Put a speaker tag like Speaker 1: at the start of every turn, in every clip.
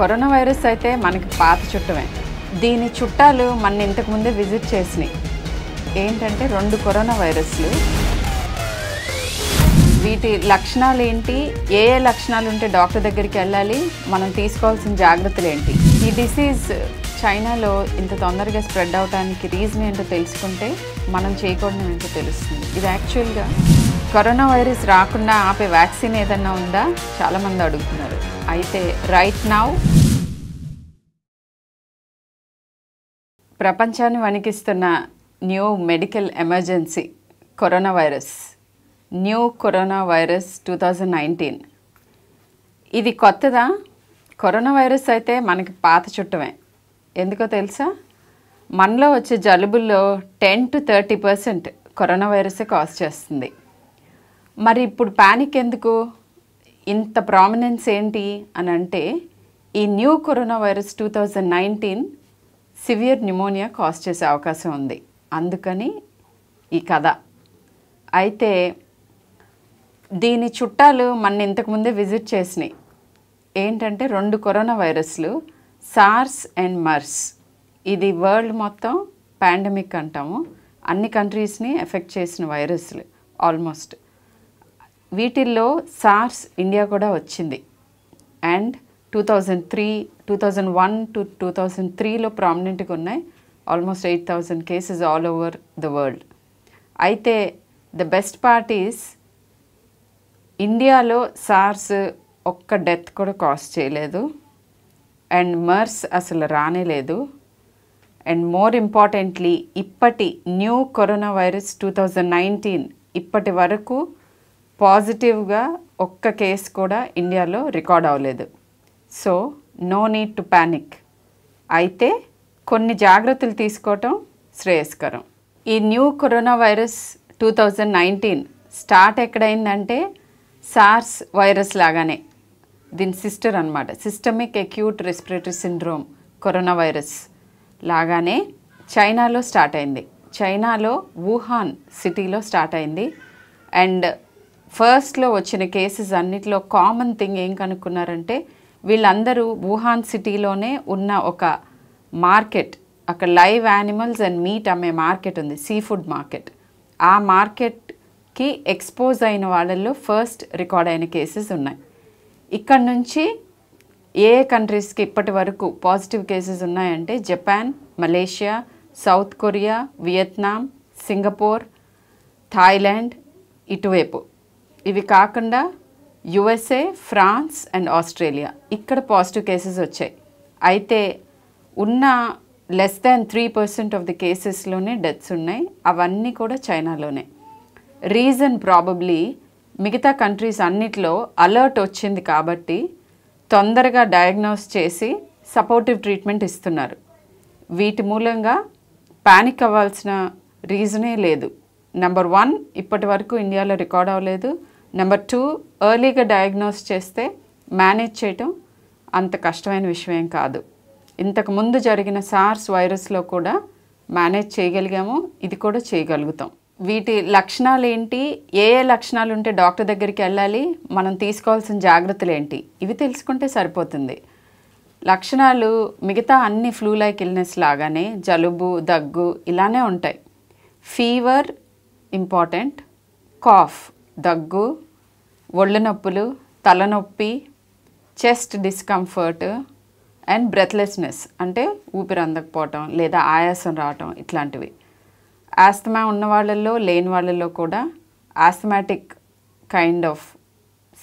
Speaker 1: Corona virus అయితే మనకి పాత చుట్టమే. దీని చుట్టాలు మన ఇంతకు ముందే విజిట్ చేసినాయి. ఏంటంటే రెండు కరోనా వైరస్లు. వీటి లక్షణాలు ఏంటి? ఏ ఏ లక్షణాలు ఉంటే డాక్టర్ దగ్గరికి వెళ్ళాలి? మనం తీసుకోవాల్సిన జాగ్రత్తలు ఏంటి? ఈ డిసీజ్ చైనాలో ఇంత తొందరగా స్ప్రెడ్ అవడానికి రీజన్ ఏంటో తెలుసుకుంటే మనం చేయకూడదు ఏంటో తెలుస్తుంది. ఇది యాక్చువల్గా కరోనా వైరస్ రాకుండా ఆపే వ్యాక్సిన్ ఏదన్నా ఉందా? చాలామంది అడుగుతున్నారు. అయితే రైట్ నౌ ప్రపంచాన్ని వణికిస్తున్న new medical emergency corona virus. New corona virus two thousand nineteen. ఇది కొత్తదా? కరోనా వైరస్ అయితే మనకి పాత చుట్టమే. ఎందుకో తెలుసా? మనలో వచ్చే జలుబుల్లో ten to thirty percent corona వైరసే cause చేస్తుంది. మరి ఇప్పుడు ప్యానిక్ ఎందుకు? ఇంత ప్రామినెన్స్ ఏంటి అని అంటే ఈ new corona virus two thousand nineteen severe pneumonia cause చేసే అవకాశం ఉంది. అందుకని ఈ కథ. అయితే దీని చుట్టాలు మన ఇంతకుముందే విజిట్ చేసినాయి. ఏంటంటే రెండు కరోనా వైరస్లు సార్స్ అండ్ మర్స్ ఇది వరల్డ్ మొత్తం పాండమిక్ అంటాము. అన్ని కంట్రీస్ని ఎఫెక్ట్ చేసిన వైరస్లు ఆల్మోస్ట్. వీటిల్లో సార్స్ ఇండియా కూడా వచ్చింది. And two thousand three two thousand one to two thousand త్రీలో ప్రామినెంట్గా ఉన్నాయి. Almost eight thousand cases all over the world. అయితే ద బెస్ట్ పార్ట్ ఈస్ ఇండియాలో సార్స్ ఒక్క డెత్ కూడా కాస్ట్ చేయలేదు. అండ్ మర్స్ అసలు రానే లేదు. అండ్ మోర్ ఇంపార్టెంట్లీ ఇప్పటి new corona virus two thousand nineteen ఇప్పటి వరకు పాజిటివ్గా ఒక్క కేసు కూడా ఇండియాలో రికార్డ్ అవ్వలేదు. So no need to panic అయితే కొన్ని జాగ్రత్తలు తీసుకోవటం శ్రేయస్కరం. ఈ new corona virus two thousand nineteen start ఎక్కడైందంటే SARS virus లాగానే. దీని సిస్టర్ అనమాట systemic acute respiratory syndrome corona virus లాగానే చైనాలో స్టార్ట్ అయింది. చైనాలో వుహాన్ సిటీలో స్టార్ట్ అయింది. అండ్ ఫస్ట్లో వచ్చిన కేసెస్ అన్నిటిలో కామన్ థింగ్ ఏం కనుక్కున్నారంటే వీళ్ళందరూ వుహాన్ సిటీలోనే ఉన్న ఒక మార్కెట్ అక్కడ లైవ్ యానిమల్స్ అండ్ మీట్ అమ్మే మార్కెట్ ఉంది సీ ఫుడ్ మార్కెట్. ఆ మార్కెట్కి ఎక్స్పోజ్ అయిన వాళ్ళల్లో ఫస్ట్ రికార్డ్ అయిన కేసెస్ ఉన్నాయి. ఇక్కడ నుంచి ఏ కంట్రీస్కి ఇప్పటి వరకు పాజిటివ్ కేసెస్ ఉన్నాయంటే Japan Malaysia South Korea Vietnam Singapore Thailand ఇటువైపు. ఇవి కాకుండా యుఎస్ఏ ఫ్రాన్స్ అండ్ ఆస్ట్రేలియా ఇక్కడ పాజిటివ్ కేసెస్ వచ్చాయి. అయితే ఉన్న less than three percent of the కేసెస్లోనే deaths ఉన్నాయి. అవన్నీ కూడా చైనాలోనే. రీజన్ ప్రాబబ్లీ మిగతా కంట్రీస్ అన్నిట్లో అలర్ట్ వచ్చింది కాబట్టి తొందరగా డయాగ్నోస్ చేసి సపోర్టివ్ ట్రీట్మెంట్ ఇస్తున్నారు. వీటి మూలంగా పానిక్ అవ్వాల్సిన రీజనే లేదు. నెంబర్ వన్ ఇప్పటి వరకు ఇండియాలో రికార్డ్ అవ్వలేదు. నెంబర్ టూ ఎర్లీగా డయాగ్నోస్ చేస్తే మేనేజ్ చేయటం అంత కష్టమైన విషయం కాదు. ఇంతకు ముందు జరిగిన సార్స్ వైరస్లో కూడా మేనేజ్ చేయగలిగాము ఇది కూడా చేయగలుగుతాం. వీటి లక్షణాలు ఏంటి ఏ ఏ లక్షణాలు ఉంటే డాక్టర్ దగ్గరికి వెళ్ళాలి? మనం తీసుకోవాల్సిన జాగ్రత్తలు ఏంటి ఇవి తెలుసుకుంటే సరిపోతుంది. లక్షణాలు మిగతా అన్ని ఫ్లూ లైక్ ఇల్నెస్ లాగానే జలుబు దగ్గు ఇలానే ఉంటాయి. ఫీవర్ ఇంపార్టెంట్ కాఫ్ దగ్గు. ఒళ్ళు నొప్పులు తలనొప్పి చెస్ట్ డిస్కంఫర్ట్ అండ్ బ్రెత్లెస్నెస్ అంటే ఊపిరి అందకపోవటం లేదా ఆయాసం రావటం ఇట్లాంటివి. ఆస్తమా ఉన్న వాళ్ళల్లో లేని వాళ్ళల్లో కూడా ఆస్థమాటిక్ కైండ్ ఆఫ్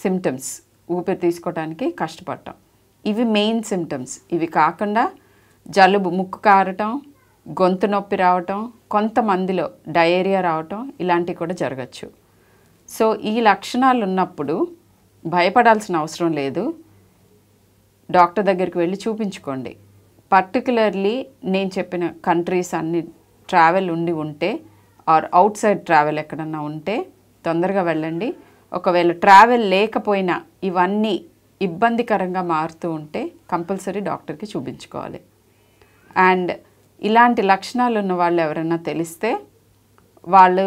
Speaker 1: సిమ్టమ్స్ ఊపిరి తీసుకోవడానికి కష్టపడటం. ఇవి మెయిన్ సిమ్టమ్స్ ఇవి కాకుండా జలుబు ముక్కు కారటం గొంతు నొప్పి రావటం కొంతమందిలో డయేరియా రావటం ఇలాంటివి కూడా జరగచ్చు. సో ఈ లక్షణాలు ఉన్నప్పుడు భయపడాల్సిన అవసరం లేదు. డాక్టర్ దగ్గరికి వెళ్ళి చూపించుకోండి. పర్టికులర్లీ నేను చెప్పిన కంట్రీస్ అన్ని ట్రావెల్ ఉండి ఉంటే ఆర్ అవుట్ సైడ్ ట్రావెల్ ఎక్కడన్నా ఉంటే తొందరగా వెళ్ళండి. ఒకవేళ ట్రావెల్ లేకపోయినా ఇవన్నీ ఇబ్బందికరంగా మారుతూ ఉంటే కంపల్సరీ డాక్టర్కి చూపించుకోవాలి. అండ్ ఇలాంటి లక్షణాలు ఉన్న వాళ్ళు ఎవరైనా తెలిస్తే వాళ్ళు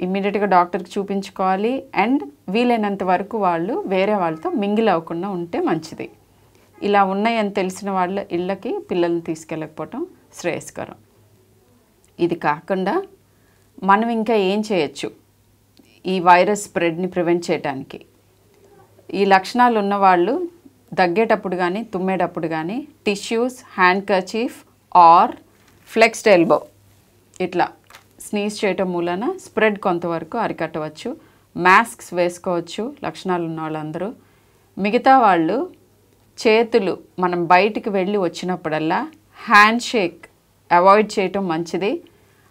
Speaker 1: ఇమ్మీడియట్గా డాక్టర్కి చూపించుకోవాలి. అండ్ వీలైనంత వరకు వాళ్ళు వేరే వాళ్ళతో మింగిల్ అవ్వకుండా ఉంటే మంచిది. ఇలా ఉన్నాయని తెలిసిన వాళ్ళ ఇళ్ళకి పిల్లల్ని తీసుకెళ్ళకపోవటం శ్రేయస్కరం. ఇది కాకుండా మనం ఇంకా ఏం చేయొచ్చు ఈ వైరస్ స్ప్రెడ్ని ప్రివెంట్ చేయడానికి ఈ లక్షణాలు ఉన్నవాళ్ళు దగ్గేటప్పుడు కానీ తుమ్మేటప్పుడు కానీ tissues handkerchief or flexed elbow. ఇట్లా స్నీజ్ చేయటం మూలన స్ప్రెడ్ కొంతవరకు అరికట్టవచ్చు. మాస్క్స్ వేసుకోవచ్చు లక్షణాలు ఉన్న వాళ్ళందరూ మిగతా వాళ్ళు చేతులు మనం బయటికి వెళ్ళి వచ్చినప్పుడల్లా హ్యాండ్ షేక్ అవాయిడ్ చేయటం మంచిది.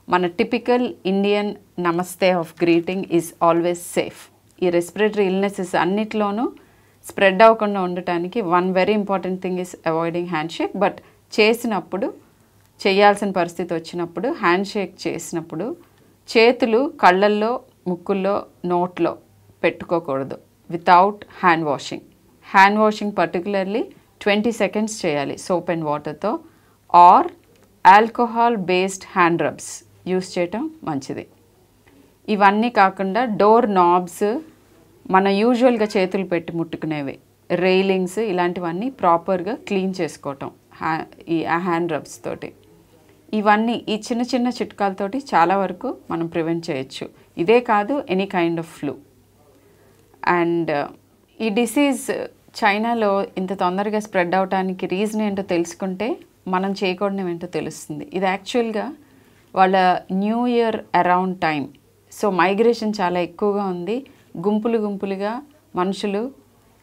Speaker 1: మన typical Indian namaste of greeting is always safe ఈ రెస్పిరేటరీ ఇల్నెసెస్ అన్నిట్లోనూ స్ప్రెడ్ అవ్వకుండా ఉండటానికి one very important thing is avoiding handshake but చేసినప్పుడు చేయాల్సిన పరిస్థితి వచ్చినప్పుడు హ్యాండ్ షేక్ చేసినప్పుడు చేతులు కళ్ళల్లో ముక్కుల్లో నోట్లో పెట్టుకోకూడదు. Without hand washing hand washing particularly twenty seconds చేయాలి. సోప్ అండ్ వాటర్తో or alcohol based hand rubs use చేయటం మంచిది. ఇవన్నీ కాకుండా డోర్ నాబ్స్ మన యూజువల్గా చేతులు పెట్టి ముట్టుకునేవి. రైలింగ్స్ ఇలాంటివన్నీ ప్రాపర్గా క్లీన్ చేసుకోవటం హ్యా ఈ హ్యాండ్ రబ్స్ తోటి. ఇవన్నీ ఈ చిన్న చిన్న చిట్కాలతోటి చాలా వరకు మనం ప్రివెంట్ చేయొచ్చు. ఇదే కాదు any kind of flu and ఈ డిసీజ్ చైనాలో ఇంత తొందరగా స్ప్రెడ్ అవడానికి రీజన్ ఏంటో తెలుసుకుంటే మనం చేయకూడని ఏంటో తెలుస్తుంది. ఇది యాక్చువల్గా వాళ్ళ new year around time so migration చాలా ఎక్కువగా ఉంది. గుంపులు గుంపులుగా మనుషులు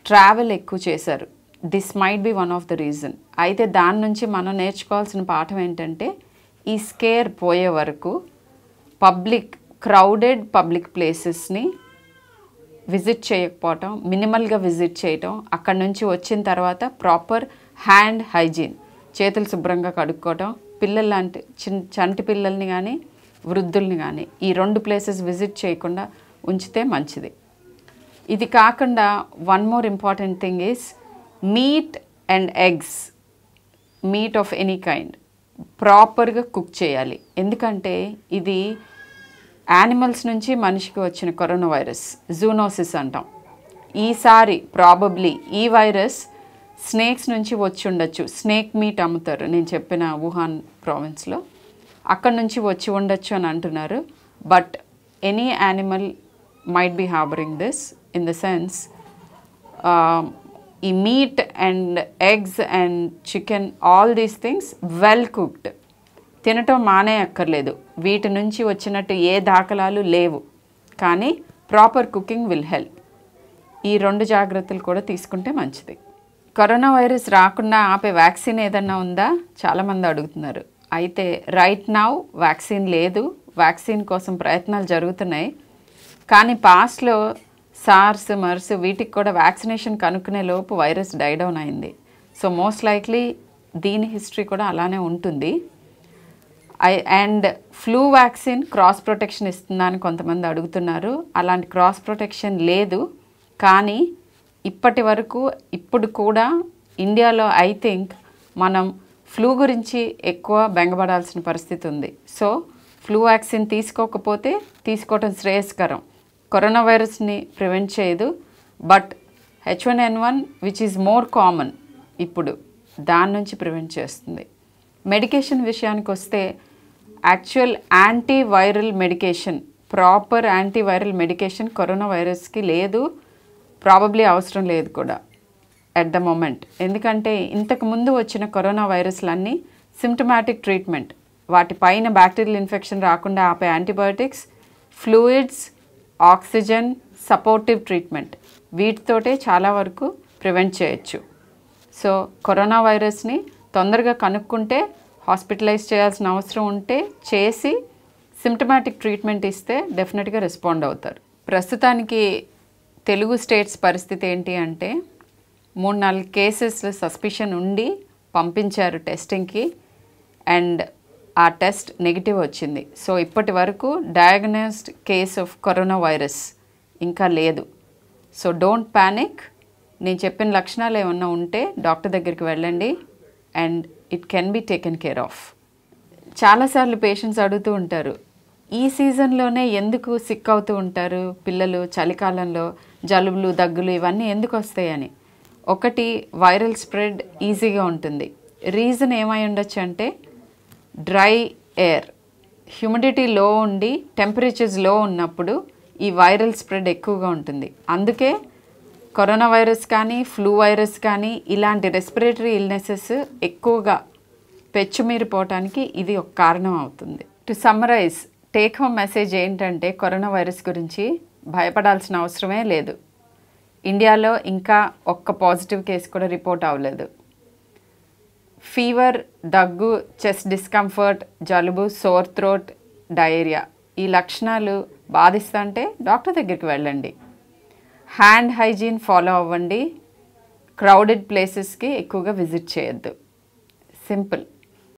Speaker 1: ట్రావెల్ ఎక్కువ చేశారు. This might be one of the reason అయితే దాని నుంచి మనం నేర్చుకోవాల్సిన పాఠం ఏంటంటే ఈ స్కేర్ పోయే వరకు పబ్లిక్ క్రౌడెడ్ పబ్లిక్ ప్లేసెస్ని విజిట్ చేయకపోవటం మినిమల్గా విజిట్ చేయటం అక్కడ నుంచి వచ్చిన తర్వాత ప్రాపర్ హ్యాండ్ హైజీన్ చేతులు శుభ్రంగా కడుక్కోవటం పిల్లలు లాంటి చిన్ చంటి పిల్లల్ని కానీ వృద్ధుల్ని కానీ ఈ రెండు ప్లేసెస్ విజిట్ చేయకుండా ఉంచితే మంచిది. ఇది కాకుండా one more important thing is meat and eggs meat of any kind ప్రాపర్గా కుక్ చేయాలి. ఎందుకంటే ఇది యానిమల్స్ నుంచి మనిషికి వచ్చిన కరోనా వైరస్ జూనోసిస్ అంటాం. ఈసారి ప్రాబబ్లీ ఈ వైరస్ స్నేక్స్ నుంచి వచ్చి ఉండొచ్చు. స్నేక్ మీట్ అమ్ముతారు. నేను చెప్పిన వుహాన్ ప్రావిన్స్లో. అక్కడ నుంచి వచ్చి ఉండొచ్చు అని అంటున్నారు. But any animal might be harbouring this in the sense ఈ meat and eggs and chicken all these things well cooked. తినటం మానే అక్కర్లేదు వీటి నుంచి వచ్చినట్టు ఏ దాఖలాలు లేవు. కానీ ప్రాపర్ కుకింగ్ విల్ హెల్ప్. ఈ రెండు జాగ్రత్తలు కూడా తీసుకుంటే మంచిది. కరోనా వైరస్ రాకుండా ఆపే వ్యాక్సిన్ ఏదన్నా ఉందా? చాలామంది అడుగుతున్నారు. అయితే రైట్ నౌ వ్యాక్సిన్ లేదు. వ్యాక్సిన్ కోసం ప్రయత్నాలు జరుగుతున్నాయి. కానీ పాస్ట్లో సార్స్ మర్స్ వీటికి కూడా వ్యాక్సినేషన్ కనుక్కునే లోపు వైరస్ డైడౌన్ అయింది. సో మోస్ట్ లైక్లీ దీని హిస్టరీ కూడా అలానే ఉంటుంది. I and flu vaccine cross protection ఇస్తుందా అని కొంతమంది అడుగుతున్నారు. అలాంటి క్రాస్ ప్రొటెక్షన్ లేదు. కానీ ఇప్పటి వరకు ఇప్పుడు కూడా ఇండియాలో ఐ థింక్ మనం ఫ్లూ గురించి ఎక్కువ బెంగపడాల్సిన పరిస్థితి ఉంది. సో ఫ్లూ వ్యాక్సిన్ తీసుకోకపోతే తీసుకోవటం శ్రేయస్కరం. కరోనా వైరస్ని ప్రివెంట్ చేయదు. But H one N one which is more common ఇప్పుడు దాని నుంచి ప్రివెంట్ చేస్తుంది. మెడికేషన్ విషయానికి వస్తే actual antiviral medication proper antiviral medication corona వైరస్కి లేదు. ప్రాబబ్లీ అవసరం లేదు కూడా అట్ ద మూమెంట్ ఎందుకంటే ఇంతకు ముందు వచ్చిన కరోనా వైరస్లన్నీ సిమ్టమాటిక్ ట్రీట్మెంట్ వాటిపైన బ్యాక్టీరియల్ ఇన్ఫెక్షన్ రాకుండా ఆపే antibiotics fluids oxygen supportive treatment వీటితోటే చాలా వరకు ప్రివెంట్ చేయొచ్చు. సో కరోనా వైరస్ని తొందరగా కనుక్కుంటే హాస్పిటలైజ్ చేయాల్సిన అవసరం ఉంటే చేసి సిమ్టమాటిక్ ట్రీట్మెంట్ ఇస్తే డెఫినెట్గా రెస్పాండ్ అవుతారు. ప్రస్తుతానికి తెలుగు స్టేట్స్ పరిస్థితి ఏంటి అంటే మూడు నాలుగు కేసెస్ సస్పిషన్ ఉండి పంపించారు టెస్టింగ్కి అండ్ ఆ టెస్ట్ నెగిటివ్ వచ్చింది. సో ఇప్పటి వరకు diagnosed case of corona virus ఇంకా లేదు. సో డోంట్ ప్యానిక్ నేను చెప్పిన లక్షణాలు ఏమన్నా ఉంటే డాక్టర్ దగ్గరికి వెళ్ళండి and it can be taken care of. చాలాసార్లు పేషెంట్స్ అడుగుతూ ఉంటారు ఈ సీజన్లోనే ఎందుకు సిక్ అవుతూ ఉంటారు పిల్లలు చలికాలంలో? జలుబులు దగ్గులు ఇవన్నీ ఎందుకు వస్తాయని ఒకటి వైరల్ స్ప్రెడ్ ఈజీగా ఉంటుంది. రీజన్ ఏమై ఉండొచ్చు అంటే డ్రై ఎయిర్. హ్యూమిడిటీ లో ఉండి టెంపరేచర్స్లో ఉన్నప్పుడు ఈ వైరల్ స్ప్రెడ్ ఎక్కువగా ఉంటుంది. అందుకే కరోనా వైరస్ కానీ ఫ్లూ వైరస్ కానీ ఇలాంటి రెస్పిరేటరీ ఇల్నెసెస్ ఎక్కువగా పెచ్చుమీరిపోవటానికి ఇది ఒక కారణం అవుతుంది. To summarize take home message ఏంటంటే కరోనా వైరస్ గురించి భయపడాల్సిన అవసరమే లేదు. ఇండియాలో ఇంకా ఒక్క పాజిటివ్ కేసు కూడా రిపోర్ట్ అవ్వలేదు. ఫీవర్ దగ్గు చెస్ట్ డిస్కంఫర్ట్ జలుబు సోర్ థ్రోట్ డయేరియా ఈ లక్షణాలు బాధిస్తుంటే డాక్టర్ దగ్గరికి వెళ్ళండి. హ్యాండ్ హైజీన్ ఫాలో అవ్వండి. క్రౌడెడ్ ప్లేసెస్కి ఎక్కువగా విజిట్ చేయొద్దు. సింపుల్.